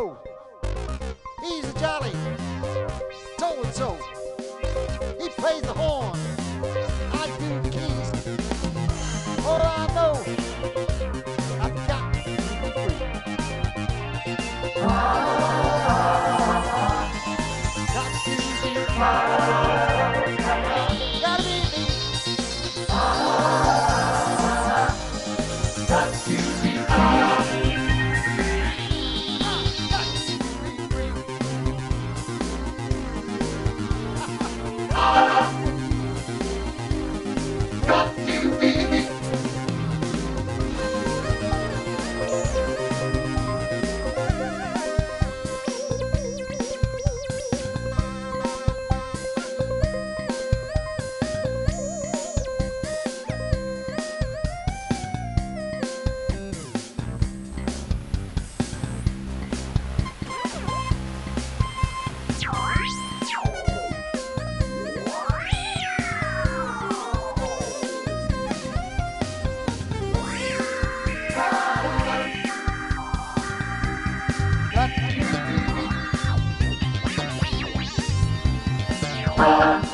He's a jolly so-and-so. He plays the Oh.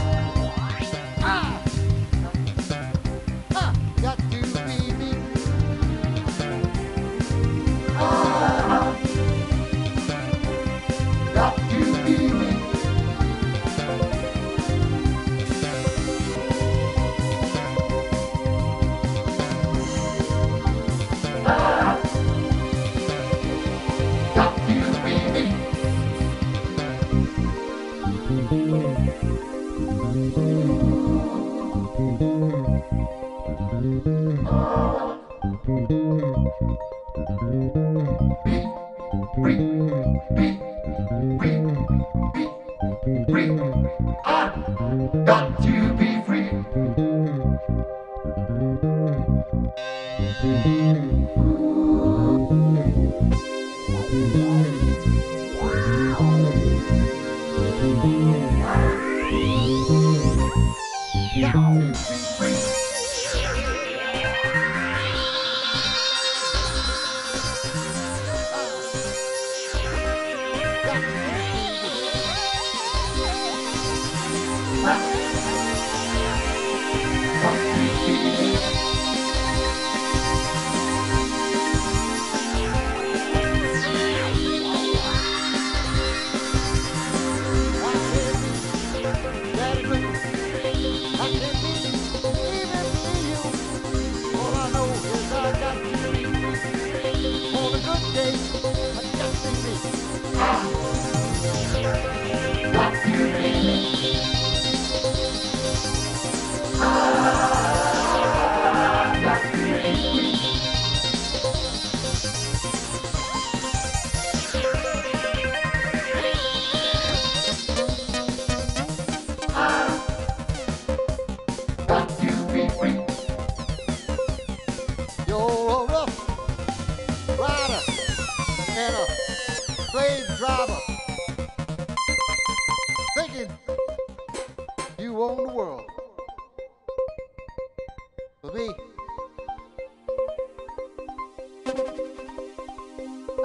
Happy birthday.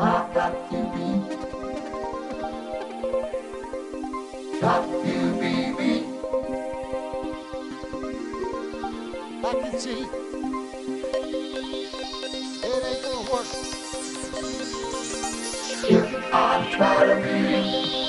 I've got to be. Got to be me. I can see. It ain't gonna work. If I try to be.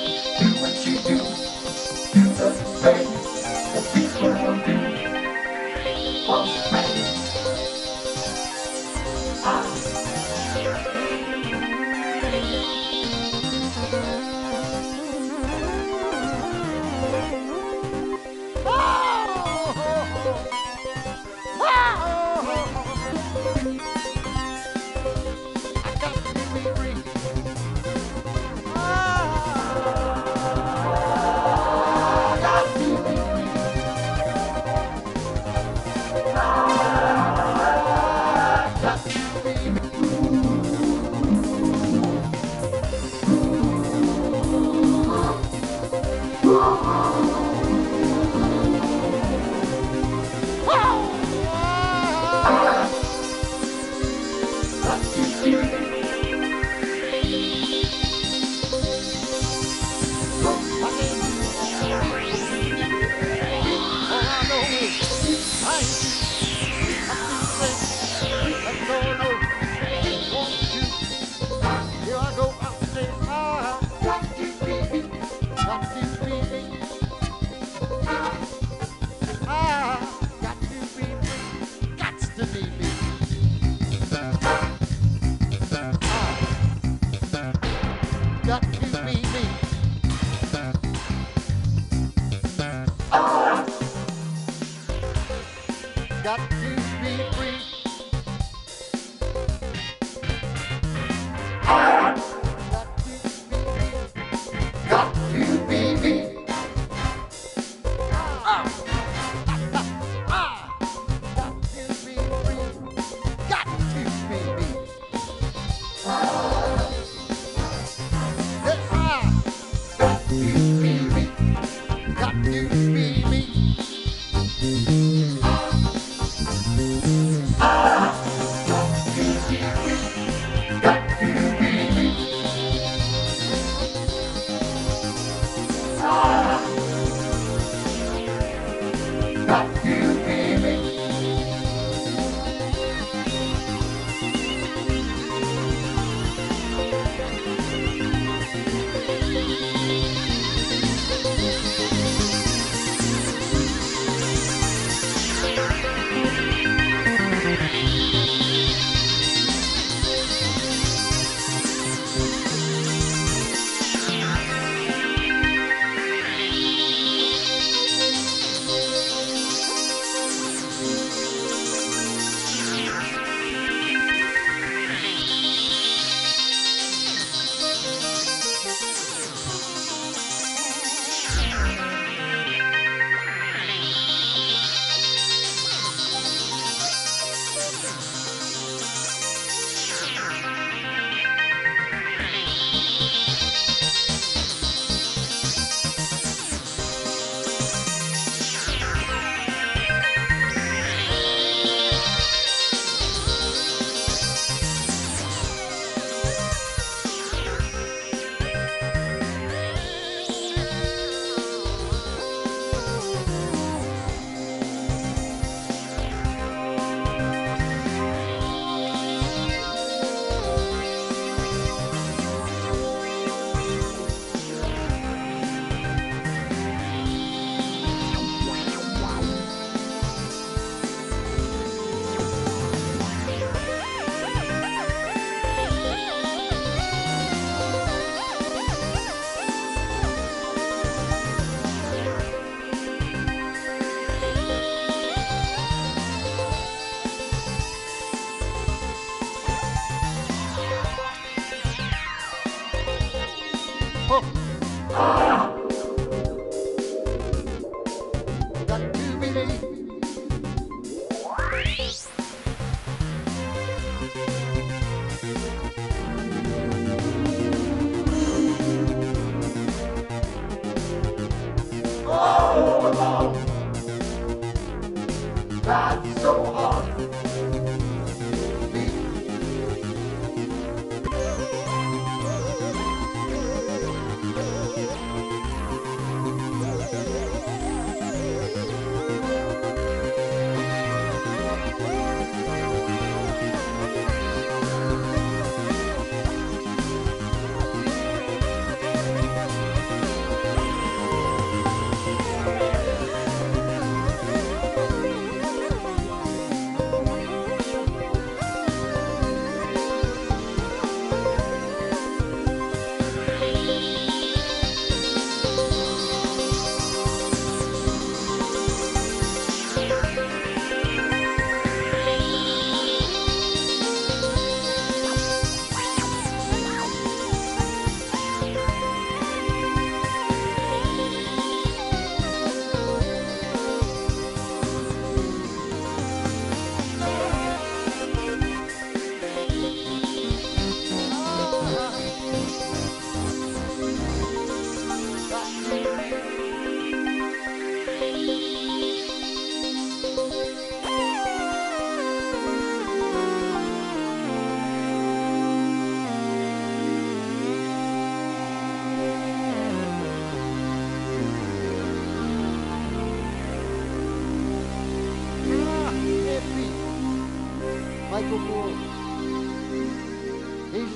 Música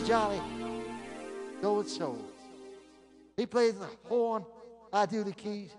jolly, gold soul. He plays the horn, I do the keys.